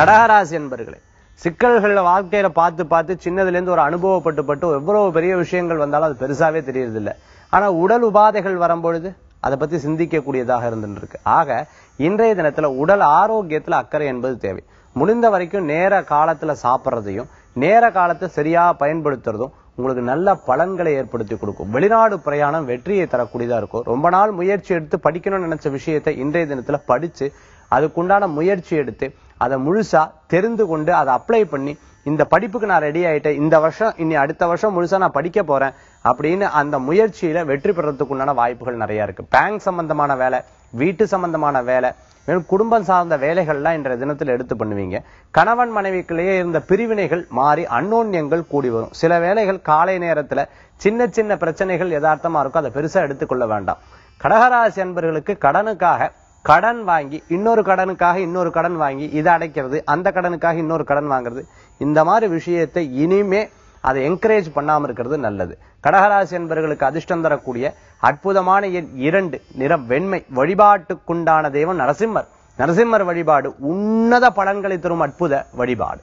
கடகராசி என்பர்களே சிக்கல்களில் வாழ்க்கையில பார்த்து பார்த்து சின்னதுல இருந்து ஒரு அனுபவப்பட்டு பட்டு எவ்வளவு பெரிய விஷயங்கள் வந்தாலும் அது பெருசாவே தெரியறதில்லை. ஆனா உடல் உபாதைகள் வரும்பொழுது அதை பத்தி சிந்திக்கக்கூடியதாக இருந்துட்டு இருக்கு ஆக இன்றைய தினத்துல உடல் ஆரோக்கியத்துல அக்கறை என்பது தேவை. முடிந்த வரைக்கும் நேர காலத்துல சாப்பிட்றதையும் நேர காலத்தை சரியா பயன்படுத்துறதும் உங்களுக்கு நல்ல பலன்களை ஏற்படுத்தி கொடுக்கும். வெளிநாடு பிரயாணம் வெற்றியை தரக்கூடியதா இருக்கும். ரொம்ப நாள் முயற்சி எடுத்து படிக்கணும்னு நினைச்ச விஷயத்தை இன்றைய தினத்துல படிச்சு அதுக்குண்டான முயற்சி எடுத்து அதை முழுசா தெரிந்து கொண்டு அதை அப்ளை பண்ணி இந்த படிப்புக்கு நான் ரெடி ஆயிட்டேன் இந்த வருஷம் இனி அடுத்த வருஷம் முழுசா நான் படிக்க போறேன் அப்படின்னு அந்த முயற்சியில வெற்றி பெறறதுக்கு உண்டான வாய்ப்புகள் நிறைய இருக்கு. பேங்க் சம்பந்தமான வேலை வீட்டு சம்பந்தமான வேலை மேலும் குடும்பம் சார்ந்த வேலைகள்லாம் இன்றைய தினத்தில் எடுத்து பண்ணுவீங்க. கணவன் மனைவிக்குள்ளேயே இருந்த பிரிவினைகள் மாறி அன்னோன்யங்கள் கூடி வரும். சில வேலைகள் காலை நேரத்துல சின்ன சின்ன பிரச்சனைகள் யதார்த்தமா இருக்கும் அதை பெருசா எடுத்துக்கொள்ள வேண்டாம். கடகராசி அன்பர்களுக்கு கடனுக்காக கடன் வாங்கி இன்னொரு கடனுக்காக இன்னொரு கடன் வாங்கி இதை அடைக்கிறது அந்த கடனுக்காக இன்னொரு கடன் வாங்குறது இந்த மாதிரி விஷயத்தை இனிமே அதை என்கரேஜ் பண்ணாமல் இருக்கிறது நல்லது. கடகராசி என்பவர்களுக்கு அதிர்ஷ்டம் தரக்கூடிய அற்புதமான எண் இரண்டு நிறம் வெண்மை வழிபாட்டுக்குண்டான தெய்வம் நரசிம்மர். நரசிம்மர் வழிபாடு உன்னத பலன்களை தரும் அற்புத வழிபாடு.